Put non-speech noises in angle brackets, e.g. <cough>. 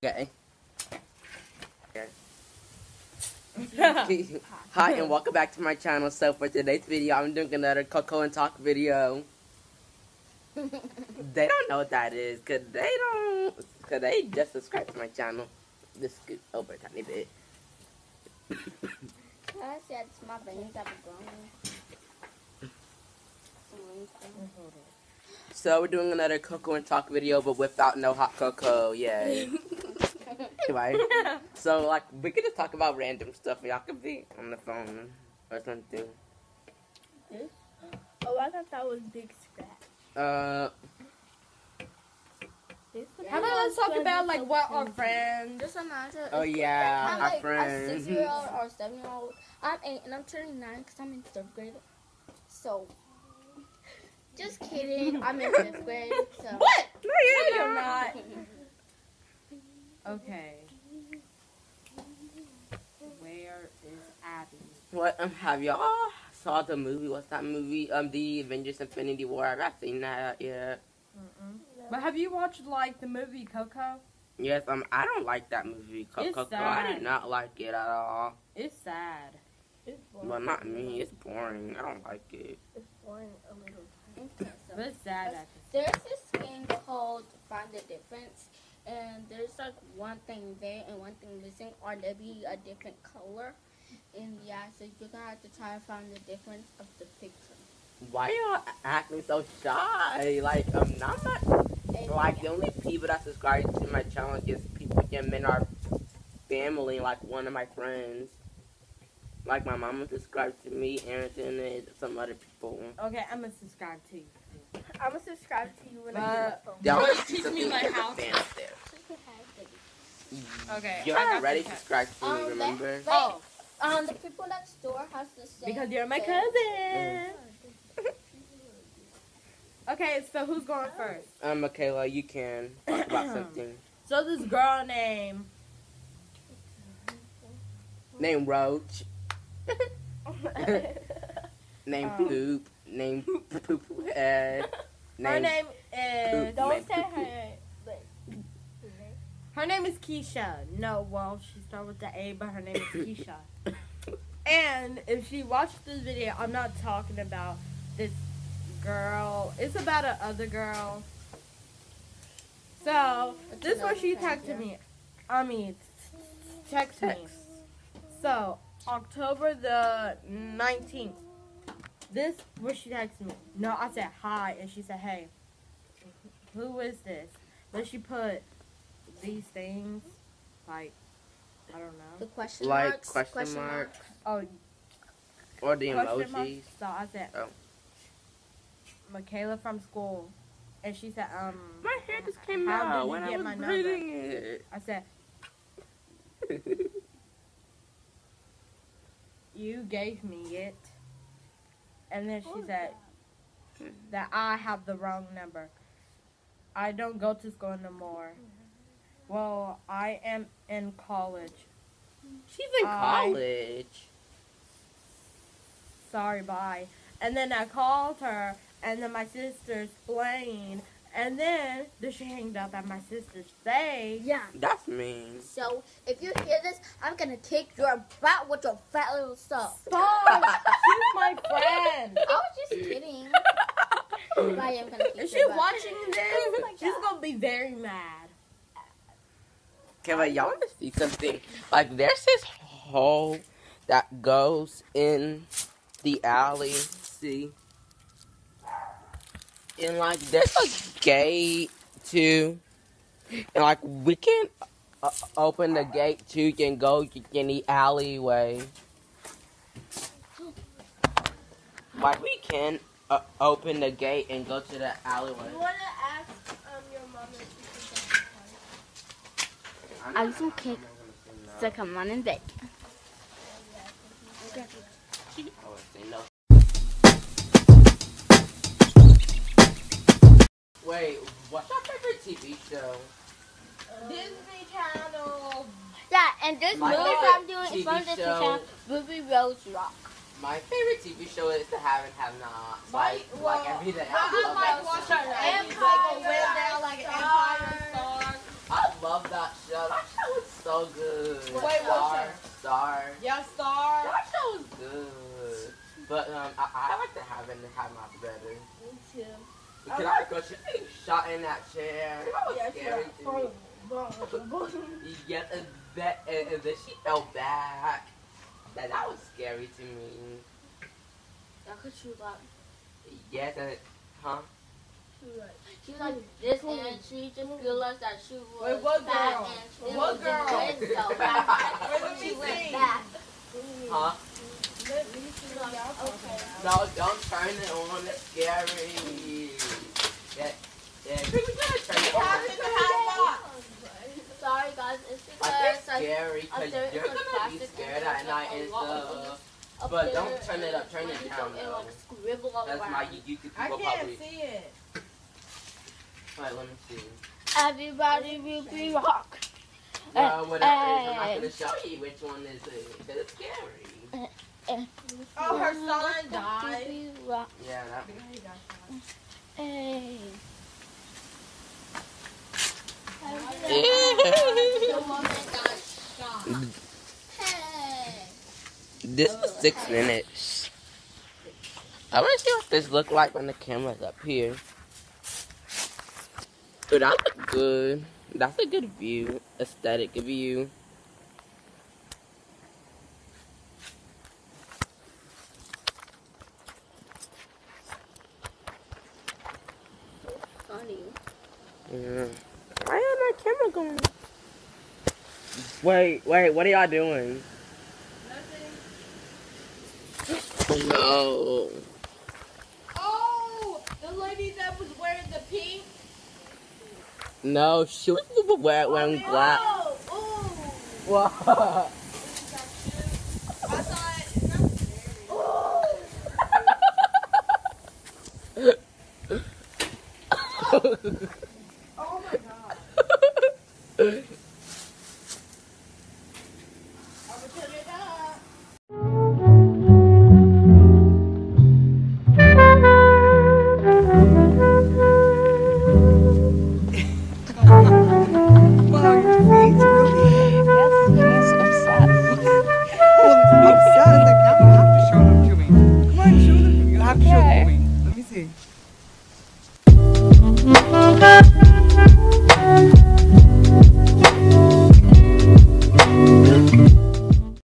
Okay. <laughs> Hi and welcome back to my channel. So for today's video, I'm doing another Coco and Talk video. they don't know what that is, cause they don't, cause they just subscribed to my channel. Just scoot over a tiny bit. I said my veins have grown. So we're doing another Coco and Talk video, but without no hot cocoa. Yay. <laughs> <laughs> anyway, so like we could just talk about random stuff. Y'all could be on the phone or something. Oh, I thought that was Big Scratch. Uh, How about let's talk about like what our friends? Just imagine. oh yeah, I'm our like a six-year-old or a seven-year-old. I'm eight and I'm turning nine because I'm in third grade. So, just kidding. I'm in fifth grade. So. <laughs> What? No, No, you're not. Okay. Where is Abby? What um have y'all saw the movie? What's that movie? Um, the Avengers: Infinity War. I've not seen that yet. But have you watched like the movie Coco? Yes, um, I don't like that movie. It's Coco. I did not like it at all. It's sad. It's Well, not me. It's boring. I don't like it. It's boring a little. But it's sad. There's this game called Find the Difference, and there's like one thing there and one thing missing, or there be a different color. And yeah, so you're gonna have to try and find the difference of the picture. Why y'all acting so shy? Like, I'm not much. And Like the only people that subscribe to my channel is people in in our family, like one of my friends. Like my mama subscribed to me, Aaron and some other people. Okay, I'm gonna subscribe to you. I'm gonna subscribe to you when Uh, I get home. Y'all Wait, teach me some like how- fans there. Okay. You're I got already the cat. subscribed to me, Um, remember? Wait, Oh, um, the people next door has the same. because you're my thing. cousin. Okay, so who's going first? Um, Michaela, you can talk about <coughs> something. So this girl named Name Roach. <laughs> Name Um. Poop. Name <laughs> Poop Head. her name is Poop. Don't Name say Poop. her. Her name is Keisha. No, well she started with the A, but her name is Keisha. And if she watched this video, I'm not talking about this girl. It's about a other girl. So this is what she texted yeah. me. I mean, text me. So October the 19th. This what she texted me. No, I said hi, and she said hey. Who is this? Then she put these things, like I don't know. The know. question Like marks. question marks. Oh, Or the question mark. emojis. So I said, Oh. Michaela from school, and she said, um, My hair just came How out did you when I was my number? it. I said <laughs> you gave me it, and then she said that I have the wrong number. I don't go to school no more. Well, I am in college. She's in I- college. Sorry, bye. And then I called her, and then my sister explained, and then then she hanged up at my sister's face. Yeah. That's mean. So if you hear this, I'm gonna kick your butt with your fat little stuff. Stop! <laughs> She's my friend. I was just kidding. But I am gonna kick If your butt. watching this, oh my she's gonna be very mad. Okay, but y'all want to see something? Like, there's this hole that goes in the alley. See? And, like, there's a gate, too. And, like, we can uh, open the gate, too, and go in the alleyway. Like, we can uh, open the gate and go to the alleyway. wanna ask um, your mom if I'm some cake. So come on in bed. I would say no. Wait, what's your favorite TV show? Disney Channel. Yeah, and this My movie I'm doing TV is from this show- channel, Ruby Rose Rock. My favorite TV show is The Have and Have Not. Like, well, like every day. I love like that watching show. Empire, like Empire Star. I love that show. That show was so good. Wait, Star? Star. Yeah, Star. That show was good. But um, I, I like to have it have my brother. Me too. Because I go she being shot in that chair. That was Yeah, scary to me. got <laughs> Yes, and, that, and, and then she fell back. That, that was scary to me. Yeah, cause shoot like, Yes, and huh? She was like, she was like this, and she just realized that she was Wait, what fat girl? and What girl? the so bad. Wait, she me went back. Huh? Let me see what y'all talking Okay. No, don't turn it on. It's scary. That, yeah, turn it on. did the hot Sorry guys, it's Like, because it's like, scary because you're it's like gonna be scared at night and a lot of stuff. But don't turn it up, turn it down, though. like scribble all That's my YouTube I can't see it. Alright, let me see. Everybody will be rock. Well, uh, whatever it is, I'm not eh. gonna show you which one this is because it's scary. Uh, oh, her son died. Rock. Yeah, that. Hey. Hey. This is six minutes. I want to see what this look like when the camera's up here. Dude, that look good. That's a good view, aesthetic view. Funny. Yeah. Why is my camera going? Wait, wait, what are y'all doing? Nothing. No. Oh, the lady that was wearing the pink. No, she was wearing, wearing oh, black. Oh, <laughs>